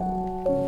うん。